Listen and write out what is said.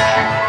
Yeah.